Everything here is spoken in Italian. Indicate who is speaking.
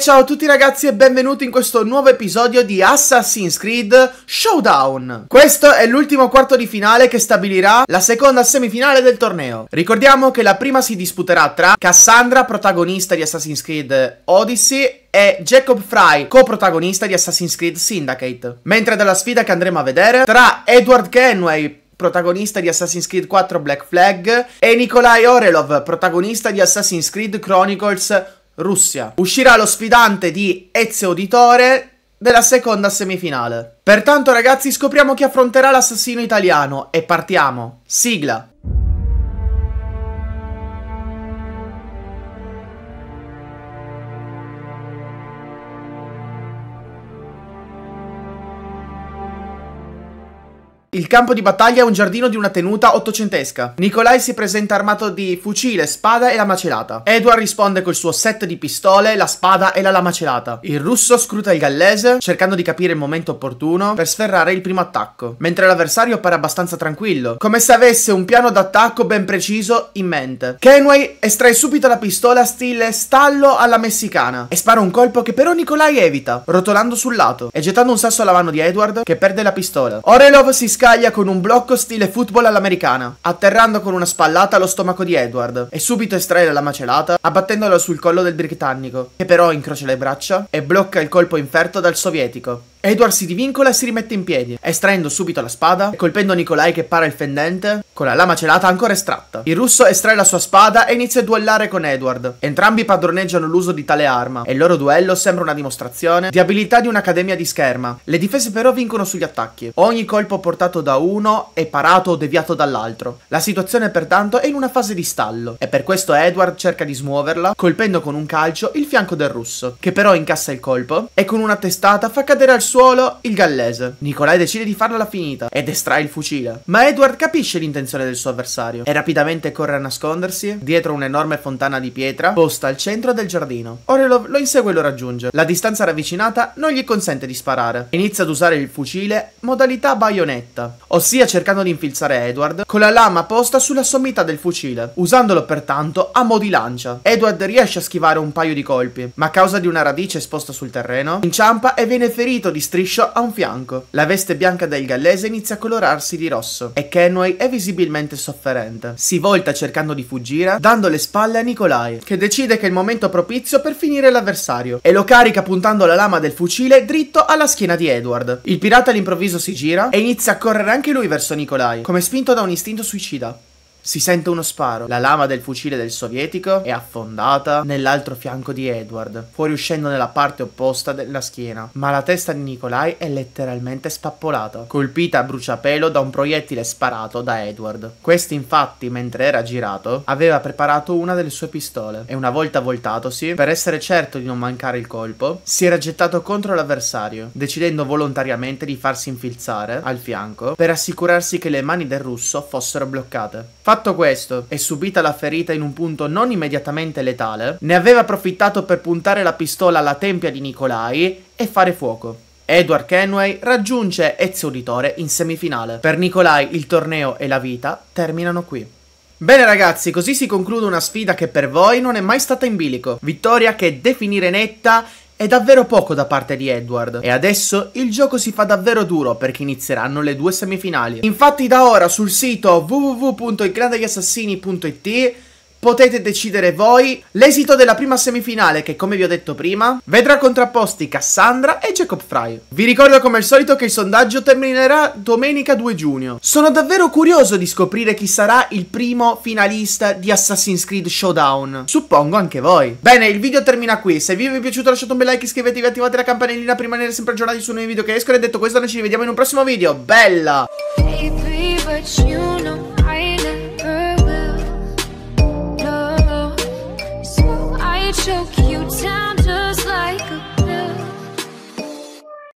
Speaker 1: Ciao a tutti ragazzi e benvenuti in questo nuovo episodio di Assassin's Creed Showdown. Questo è l'ultimo quarto di finale che stabilirà la seconda semifinale del torneo. Ricordiamo che la prima si disputerà tra Cassandra, protagonista di Assassin's Creed Odyssey, e Jacob Fry, coprotagonista di Assassin's Creed Syndicate. Mentre dalla sfida che andremo a vedere tra Edward Kenway, protagonista di Assassin's Creed 4 Black Flag, e Nikolai Orelov, protagonista di Assassin's Creed Chronicles Russia. Uscirà lo sfidante di Ezio Auditore della seconda semifinale. Pertanto ragazzi scopriamo chi affronterà l'assassino italiano e partiamo. Sigla. Il campo di battaglia è un giardino di una tenuta ottocentesca. Nikolai si presenta armato di fucile, spada e la macelata. Edward risponde col suo set di pistole, la spada e la lama celata. Il russo scruta il gallese, cercando di capire il momento opportuno per sferrare il primo attacco, mentre l'avversario pare abbastanza tranquillo, come se avesse un piano d'attacco ben preciso in mente. Kenway estrae subito la pistola stile stallo alla messicana e spara un colpo che però Nikolai evita, rotolando sul lato e gettando un sasso alla mano di Edward che perde la pistola. Orelov si scappa scaglia con un blocco stile football all'americana, atterrando con una spallata allo stomaco di Edward e subito estrae la macelata, abbattendolo sul collo del britannico, che però incrocia le braccia e blocca il colpo inferto dal sovietico. Edward si divincola e si rimette in piedi, estraendo subito la spada e colpendo Nikolai che para il fendente con la lama celata ancora estratta. Il russo estrae la sua spada e inizia a duellare con Edward. Entrambi padroneggiano l'uso di tale arma e il loro duello sembra una dimostrazione di abilità di un'accademia di scherma. Le difese però vincono sugli attacchi. Ogni colpo portato da uno è parato o deviato dall'altro. La situazione pertanto è in una fase di stallo e per questo Edward cerca di smuoverla colpendo con un calcio il fianco del russo, che però incassa il colpo e con una testata fa cadere al suo suolo il gallese. Nicolai decide di farla finita ed estrae il fucile. Ma Edward capisce l'intenzione del suo avversario e rapidamente corre a nascondersi dietro un'enorme fontana di pietra posta al centro del giardino. Orelov lo insegue e lo raggiunge. La distanza ravvicinata non gli consente di sparare. Inizia ad usare il fucile modalità baionetta, ossia cercando di infilzare Edward con la lama posta sulla sommità del fucile, usandolo pertanto a mo' di lancia. Edward riesce a schivare un paio di colpi, ma a causa di una radice esposta sul terreno, inciampa e viene ferito di striscio a un fianco. La veste bianca del gallese inizia a colorarsi di rosso e Kenway è visibilmente sofferente. Si volta cercando di fuggire, dando le spalle a Nikolai, che decide che è il momento propizio per finire l'avversario e lo carica puntando la lama del fucile dritto alla schiena di Edward. Il pirata all'improvviso si gira e inizia a correre anche lui verso Nikolai, come spinto da un istinto suicida. Si sente uno sparo. La lama del fucile del sovietico è affondata nell'altro fianco di Edward, fuoriuscendo nella parte opposta della schiena. Ma la testa di Nikolai è letteralmente spappolata, colpita a bruciapelo da un proiettile sparato da Edward. Questo infatti, mentre era girato, aveva preparato una delle sue pistole e una volta voltatosi, per essere certo di non mancare il colpo, si era gettato contro l'avversario, decidendo volontariamente di farsi infilzare al fianco per assicurarsi che le mani del russo fossero bloccate. Fatto questo e subita la ferita in un punto non immediatamente letale, ne aveva approfittato per puntare la pistola alla tempia di Nikolai e fare fuoco. Edward Kenway raggiunge Ezio Auditore in semifinale. Per Nikolai il torneo e la vita terminano qui. Bene ragazzi, così si conclude una sfida che per voi non è mai stata in bilico. Vittoria che definire netta è davvero poco da parte di Edward e adesso il gioco si fa davvero duro perché inizieranno le due semifinali. Infatti da ora sul sito www.ilgrandegliassassini.it potete decidere voi l'esito della prima semifinale che come vi ho detto prima vedrà contrapposti Cassandra e Jacob Fry. Vi ricordo come al solito che il sondaggio terminerà domenica 2 giugno. Sono davvero curioso di scoprire chi sarà il primo finalista di Assassin's Creed Showdown. Suppongo anche voi. Bene, il video termina qui. Se il video vi è piaciuto lasciate un bel like, iscrivetevi, attivate la campanellina per rimanere sempre aggiornati su nuovi video che escono. E detto questo noi ci vediamo in un prossimo video. Bella! Baby,